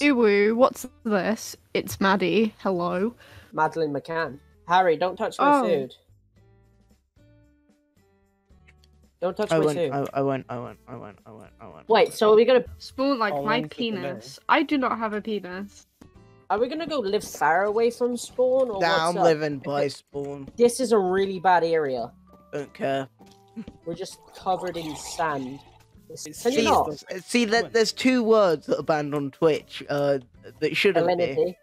Uwu, what's this? It's Maddie. Hello. Madeline McCann. Harry, don't touch my Oh. food. Don't touch I my won't, food. I, I won't, I won't, I won't, I won't, I won't. Wait, so are we gonna Spawn like How my long did the penis. I do not have a penis. are we gonna go live far away from spawn or Nah, I'm up? living by spawn. This is a really bad area. Don't care. We're just covered in sand. It's Can you See, not? See that there's two words that are banned on Twitch. Uh, that shouldn't be. Salinity.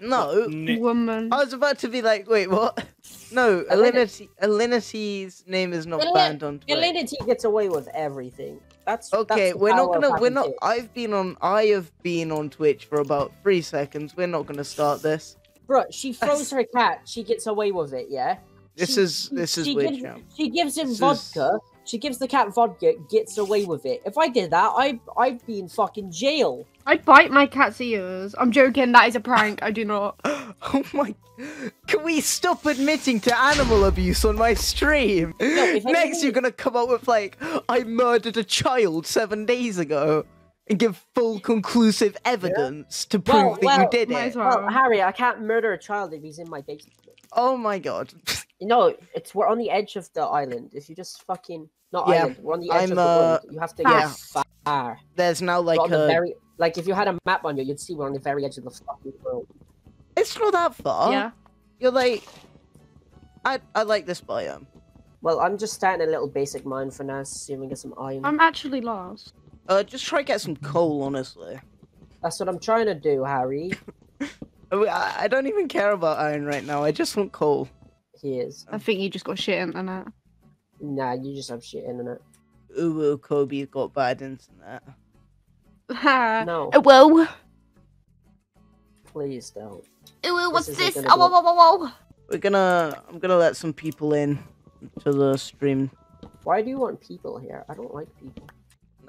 No, Woman. I was about to be like, wait, what? No, Alinity. Alinity, Alinity's name is not Alin- banned on Twitch. Alinity gets away with everything. That's Okay, that's we're not gonna. We're not. kids. I've been on. I have been on Twitch for about three seconds. We're not gonna start this. Bro, she throws her cat. She gets away with it. Yeah. This She- is. This is she weird. gives, she gives him This is- vodka. She gives the cat vodka. Gets away with it. If I did that, I I'd be in fucking jail. I bite my cat's ears. I'm joking. That is a prank. I do not. Oh my! Can we stop admitting to animal abuse on my stream? if Next, anything- you're gonna come up with like, I murdered a child seven days ago, and give full conclusive evidence to prove Well, that well, you did it. as well. Well, Harry, I can't murder a child if he's in my basement. Oh my god! No, it's we're on the edge of the island. If you just fucking not Yeah, island, we're on the edge I'm, of the uh, world. You have to yeah. get far. There's now We're like on the a. very like if you had a map on you, you'd see we're on the very edge of the fucking world. It's not that far. Yeah. You're like. I I like this biome. Well, I'm just starting a little basic mine for now, see if we can get some iron. I'm actually lost. Uh, just try to get some coal, honestly. That's what I'm trying to do, Harry. I, I I don't even care about iron right now. I just want coal. He is. I think you just got shit internet. Nah, you just have shit internet. Ooh, Colby's got bad internet. Ha. No, Uh, Whoa. please don't. Ooh, what's isn't this? gonna Oh, be- whoa, whoa, whoa, whoa. We're gonna. I'm gonna let some people in to the stream. Why do you want people here? I don't like people.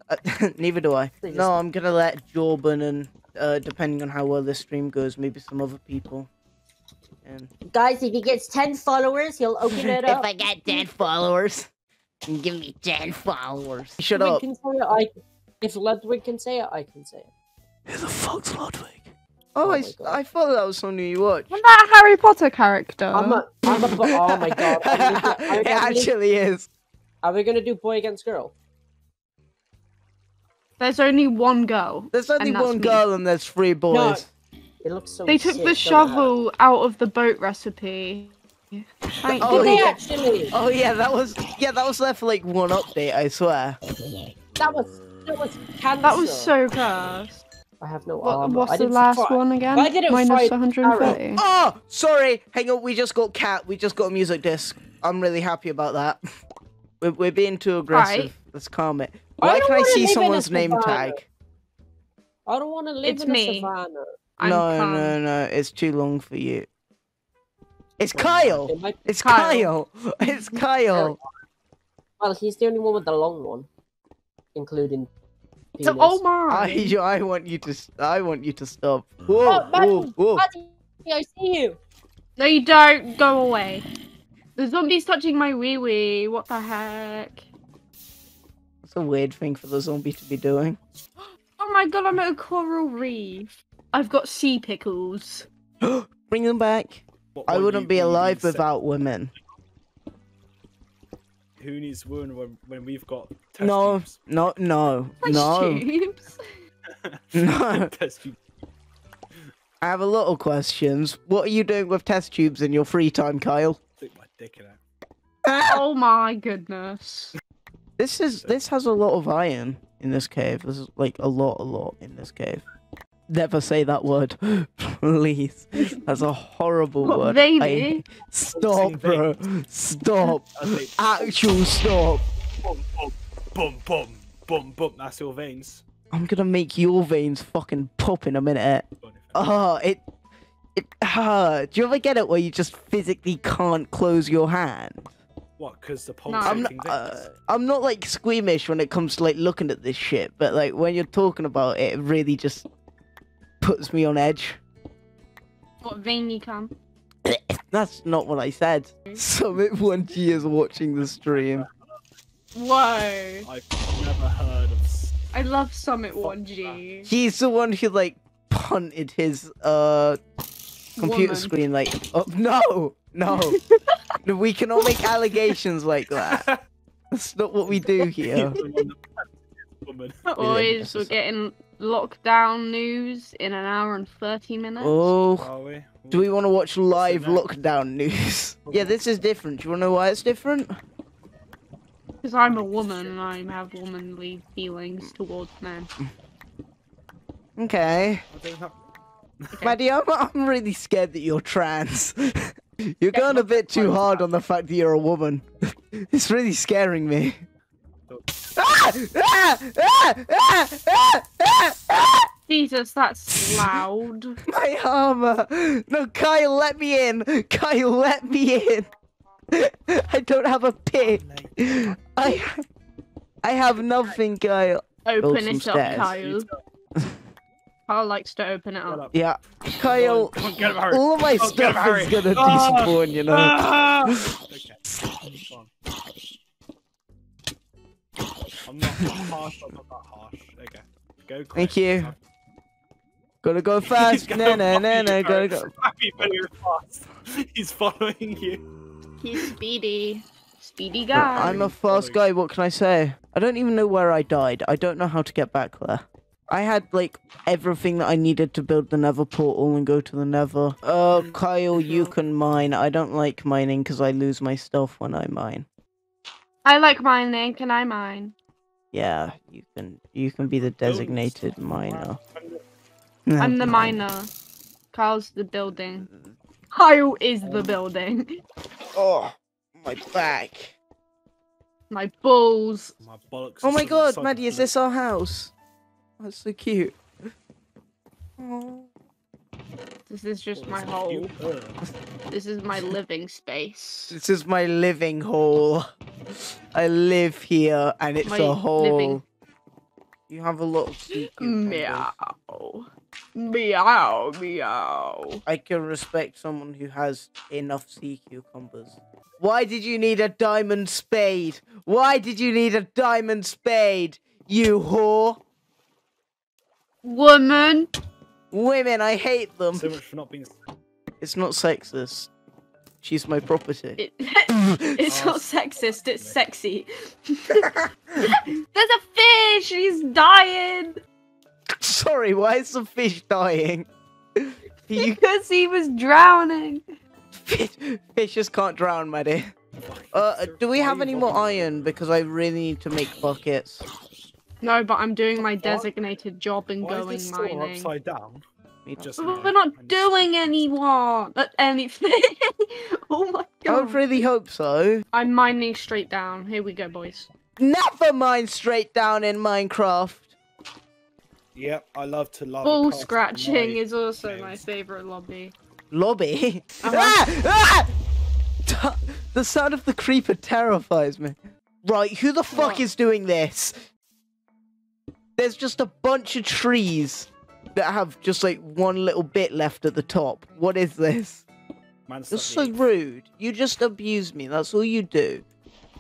Uh, neither do I. Just- No, I'm gonna let Jorban and, uh, depending on how well this stream goes, maybe some other people. And Guys, if he gets 10 followers, he'll open it up. If I get 10 followers, give me 10 followers. Shut Ludwig up. Can say it, I... If Ludwig can say it, I can say it. Who the fuck's Ludwig? Oh, Oh I, my s- God. I thought that was something you watched. Isn't that a Harry Potter character? I'm a, I'm a, oh my god. Are we, gonna- are, we it gonna, actually is. are we gonna do boy against girl? There's only one girl. There's only And that's one me. girl and there's three boys. It looks so They took sick, the doesn't it? shovel out of the boat recipe. Thank Oh, Did they yeah. actually? Oh yeah, that was yeah, that was there for like one update, I swear. That was, that was cancer. That was so cursed. I have no What, armor. what's I the last fi- one again? Why did it 130. Oh, sorry. Hang on, we just got cat. We just got a music disc. I'm really happy about that. We're, we're being too aggressive. Right. Let's calm it. Why don't can I see live in a someone's name tag? I don't want to live It's in me. a savannah. I'm no, calm. no, no. It's too long for you. It's Well, Kyle. it It's Kyle. Kyle. It's Kyle. Well, he's the only one with the long one, including. So, penis. oh my. I, I want you to. s- I want you to stop. Oh, whoa, Oh, Matthew, whoa, whoa. Matthew, I see you. No, you don't. Go away. The zombie's touching my wee wee. What the heck? That's a weird thing for the zombie to be doing. Oh my god, I'm at a coral reef. I've got sea pickles. Bring them back. What- I wouldn't you- be alive said. without women. Who needs women when, when we've got test No, tubes? no, no, Ice no, tubes. no. I have a lot of questions. What are you doing with test tubes in your free time, Kyle? Stick my dick in it. Ah! Oh my goodness. This is this has a lot of iron in this cave. There's like a lot, a lot in this cave. Never say that word, please. That's a horrible What, word. veiny? I- Stop, bro. Stop. Actual stop. boom, boom, boom, boom, boom, boom. That's your veins. I'm gonna make your veins fucking pop in a minute. Go Oh, it. It. Ah, do you ever get it where you just physically can't close your hand? What? Because the No. I'm pulsating not, uh, I'm not like squeamish when it comes to like looking at this shit, but like when you're talking about it, it really just puts me on edge. What vein you can? That's not what I said. Summit1G is watching the stream. Whoa. I've never heard of I love Summit1G. He's the one who like punted his uh computer Woman. screen like oh no no No, we cannot make allegations like that that's not what we do here Woman. Always, we're getting lockdown news in an hour and 30 minutes. oh Are we? do we want to watch live next? lockdown news yeah this is different do you want to know why it's different Because I'm a woman and I have womanly feelings towards men. okay I don't have- Okay. Maddie, I'm, I'm really scared that you're trans. you're going a bit too hard on the fact that you're a woman. it's really scaring me. Ah! Ah! Ah! Ah! Ah! Ah! Ah! Jesus, that's loud. My armor! No, Kyle, let me in! Kyle, let me in! I don't have a pick. I I have nothing, Kyle. Open some it up, stairs. Kyle. Kyle likes to open it up. up. Yeah, Kyle. Come on, him, All of my Oh, get him, stuff is gonna despawn, you know. Ah! okay. I'm not harsh. I'm not that harsh. Okay. Go. quick. Thank you. Gotta go fast. He's Na going na na na. very Gotta go. Happy very fast. He's following you. He's speedy. Speedy guy. I'm a fast guy. What can I say? I don't even know where I died. I don't know how to get back there. I had like everything that I needed to build the Nether portal and go to the Nether. Uh, Kyle, you can mine. I don't like mining because I lose my stuff when I mine. I like mining. Can I mine? Yeah, you can. You can be the designated miner. I'm the miner. Kyle's the building. Kyle is the oh. building. Oh, my back. My balls. My bollocks. Oh my god, inside Maddie, is this our house? That's so cute. Oh. This is just Oh, my this hole. This is my living space. This is my living hole. I live here, and it's My a hole. living- You have a lot of sea. Meow. Meow. Meow. I can respect someone who has enough sea cucumbers. Why did you need a diamond spade? Why did you need a diamond spade? You whore! Woman. Women, I hate them. So much for not being. It's not sexist. She's my property. It, it's not sexist, it's sexy. There's a fish! He's dying! Sorry, why is the fish dying? you Because he was drowning. fish, fishes can't drown, Maddie. Uh, do we have any more iron? Because I really need to make buckets. No, but I'm doing my designated job and Why is going this store mining. upside down? Me Just But we're not and- doing anyone uh, anything. oh my god. I would really hope so. I'm mining straight down. Here we go, boys. Never mind straight down in Minecraft. Yep, I love to love. Ball scratching is also my favorite lobby. Lobby. Uh-huh. Ah! Ah! The sound of the creeper terrifies me. Right, who the fuck What? is doing this? There's just a bunch of trees that have just like one little bit left at the top. What is this? Man's You're so rude. You just abuse me. That's all you do.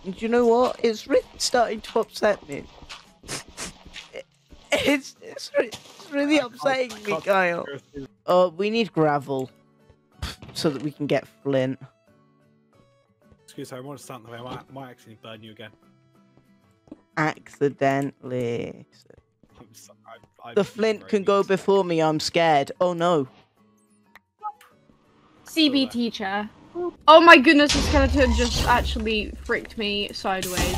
And you know what? It's really starting to upset me. It's it's, it's really upsetting me, Kyle. Uh, we need gravel so that we can get flint. Excuse me, I want to stand the way. I might, might actually burn you again. Accidentally. I'm so, I, I The flint can go before me. I'm scared. Oh no. CB teacher. Oh my goodness, the skeleton just actually fricked me sideways.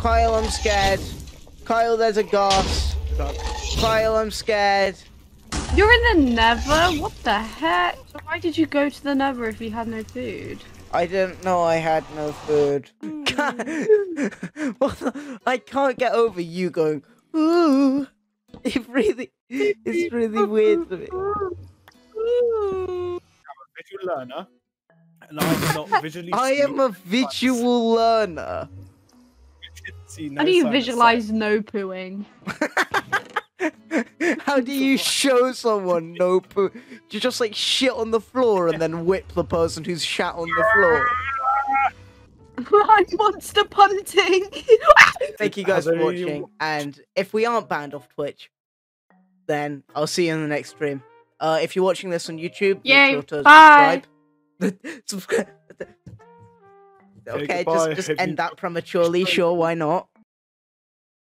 Kyle, I'm scared. Kyle, there's a gas. Kyle, I'm scared. You're in the nether? What the heck? Why did you go to the nether if you had no food? I didn't know I had no food. What I can't get over you going, ooh. It really, it's really weird to me. I'm a visual learner, and I'm not visually. I am a visual learner. How do you visualize no pooing? How do you show someone no poo? You just like shit on the floor and then whip the person who's shat on the floor. I'm monster punting. Thank you guys for Have a- watching. And if we aren't banned off Twitch, then I'll see you in the next stream. Uh, if you're watching this on YouTube, make Yay, sure to bye. subscribe. okay, just just end that prematurely. Sure, why not?